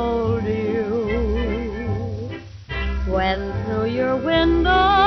told you. When through your window